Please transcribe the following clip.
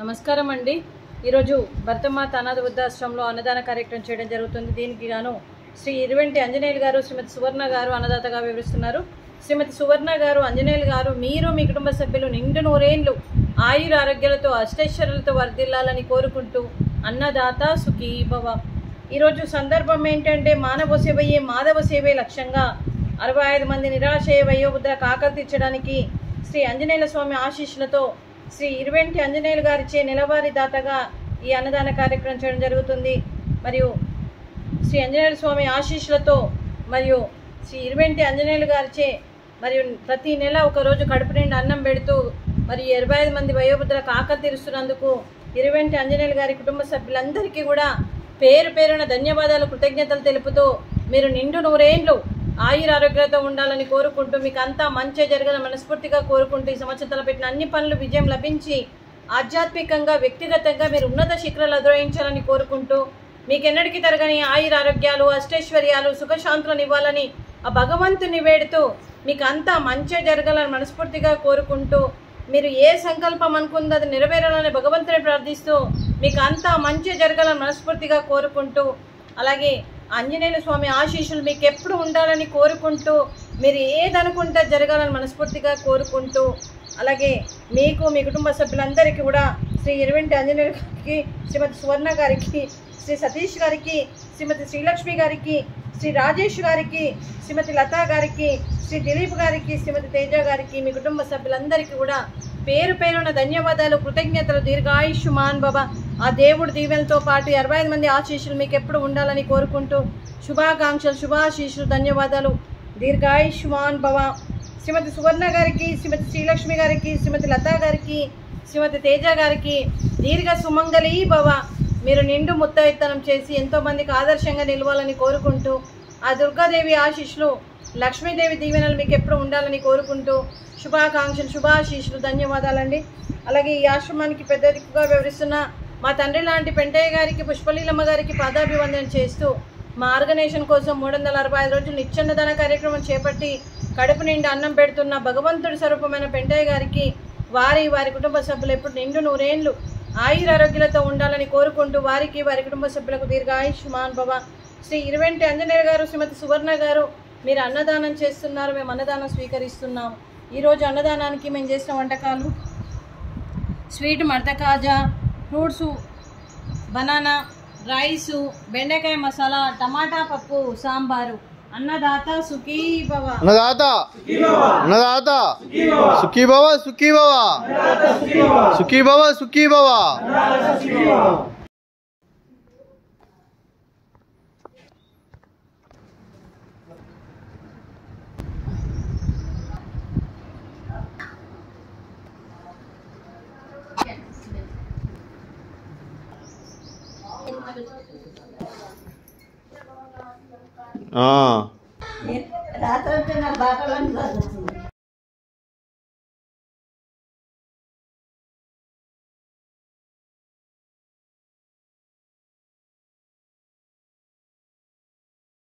నమస్కారం అండి. ఈరోజు భర్తమాత అనాథ వృద్ధాశ్రమంలో అన్నదాన కార్యక్రమం చేయడం జరుగుతుంది. దీనికి గాను శ్రీ ఇరువెంటి ఆంజనేయులు గారు శ్రీమతి సువర్ణ గారు అన్నదాతగా వివరిస్తున్నారు. శ్రీమతి సువర్ణ గారు ఆంజనేయులు గారు మీరు మీ కుటుంబ సభ్యులు నిండు నూరేండ్లు ఆయుర ఆరోగ్యాలతో అష్టేశ్వరులతో వర్ధిల్లాలని కోరుకుంటూ అన్నదాత సుఖీ భవ ఈరోజు సందర్భం ఏంటంటే మానవ సేవయే మాధవ సేవే లక్ష్యంగా అరవై ఐదు మంది నిరాశయ వయోవృద్ధ కాకలు తీర్చడానికి శ్రీ ఆంజనేయుల స్వామి ఆశీస్సులతో శ్రీ ఇరువెంటి ఆంజనేయులు గారిచే నెలవారీ దాతగా ఈ అన్నదాన కార్యక్రమం చేయడం జరుగుతుంది. మరియు శ్రీ ఆంజనేయుల స్వామి ఆశీస్సులతో మరియు శ్రీ ఇరువెంటి ఆంజనేయులు గారిచే మరియు ప్రతి నెల ఒకరోజు కడుపు నిండా అన్నం పెడుతూ మరియు ఇరవై ఐదు మంది వయోవృద్ధులకు ఆకలి తీరుస్తున్నందుకు ఇరువెంటి ఆంజనేయులు గారి కుటుంబ సభ్యులందరికీ కూడా పేరు పేరున ధన్యవాదాలు కృతజ్ఞతలు తెలుపుతూ మీరు నిండు నూరేండ్లు ఆయుర ఉండాలని కోరుకుంటూ మీకు అంతా మంచి జరగాలని మనస్ఫూర్తిగా కోరుకుంటూ ఈ సంవత్సరం తలపెట్టిన అన్ని పనులు విజయం లభించి ఆధ్యాత్మికంగా వ్యక్తిగతంగా మీరు ఉన్నత శిఖరాలు అధిరోహించాలని కోరుకుంటూ మీకెన్నటికీ తరగని ఆయుర ఆరోగ్యాలు అష్టైశ్వర్యాలు సుఖశాంతులను ఇవ్వాలని ఆ భగవంతుని వేడుతూ మీకు అంతా మంచి జరగాలని మనస్ఫూర్తిగా కోరుకుంటూ మీరు ఏ సంకల్పం అనుకుందో అది నెరవేరాలని భగవంతుని ప్రార్థిస్తూ మీకు అంతా మంచి జరగాలని మనస్ఫూర్తిగా కోరుకుంటూ అలాగే ఆంజనేయుల స్వామి ఆశీస్సులు మీకు ఎప్పుడు ఉండాలని కోరుకుంటూ మీరు ఏదనుకుంటే జరగాలని మనస్ఫూర్తిగా కోరుకుంటూ అలాగే మీకు మీ కుటుంబ సభ్యులందరికీ కూడా శ్రీ ఇరవింటి ఆంజనేయుల గారికి శ్రీమతి సువర్ణ గారికి శ్రీ సతీష్ గారికి శ్రీమతి శ్రీలక్ష్మి గారికి శ్రీ రాజేష్ గారికి శ్రీమతి లతా గారికి శ్రీ దిలీప్ గారికి శ్రీమతి తేజ గారికి మీ కుటుంబ సభ్యులందరికీ కూడా పేరు పేరున ధన్యవాదాలు కృతజ్ఞతలు దీర్ఘాయుష్మాన్ బాబా ఆ దేవుడి దీవెనతో పాటు ఇరవై ఐదు మంది ఆశీస్సులు మీకు ఎప్పుడు ఉండాలని కోరుకుంటూ శుభాకాంక్షలు శుభాశీస్సులు ధన్యవాదాలు. దీర్ఘాయుష్మాన్ భవ. శ్రీమతి సువర్ణ గారికి శ్రీమతి శ్రీలక్ష్మి గారికి శ్రీమతి లతా గారికి శ్రీమతి తేజ గారికి దీర్ఘ సుమంగళీ భవ. మీరు నిండు ముత్తైత్తనం చేసి ఎంతోమందికి ఆదర్శంగా నిలవాలని కోరుకుంటూ ఆ దుర్గాదేవి ఆశీస్సులు లక్ష్మీదేవి దీవెనలు మీకు ఎప్పుడు ఉండాలని కోరుకుంటూ శుభాకాంక్షలు శుభాశీస్సులు ధన్యవాదాలండి. అలాగే ఈ ఆశ్రమానికి పెద్ద దిక్కుగా వివరిస్తున్న మా తండ్రి లాంటి పెంటయ్య గారికి పుష్పలీలమ్మ గారికి పాదాభివందనం చేస్తూ మా ఆర్గనైజేషన్ కోసం మూడు వందల అరవై ఐదు రోజులు నిత్యన్నదాన కార్యక్రమం చేపట్టి కడుపు నిండా అన్నం పెడుతున్న భగవంతుడి స్వరూపమైన పెంటయ్య గారికి వారి వారి కుటుంబ సభ్యులు ఎప్పుడు నిండు నూరేండ్లు ఆయుర ఆరోగ్యాలతో ఉండాలని కోరుకుంటూ వారికి వారి కుటుంబ సభ్యులకు దీర్ఘాయుష్మాన్ భవ. శ్రీ ఇరువెంటి ఆంజనేయ గారు శ్రీమతి సువర్ణ గారు మీరు అన్నదానం చేస్తున్నారు మేము అన్నదానం స్వీకరిస్తున్నాం. ఈరోజు అన్నదానానికి మేము చేసిన వంటకాలు స్వీట్ మడత కాజా ఫ్రూట్సు బనానా రైసు బెండకాయ మసాలా టమాటా పప్పు సాంబారు అన్నదాత సుఖీ భవ అన్నదాత అన్నదాత సుఖీ భవ సుఖీ భవ సుఖీ భవ సుఖీ భవ రాత్రి నాకు బాటలని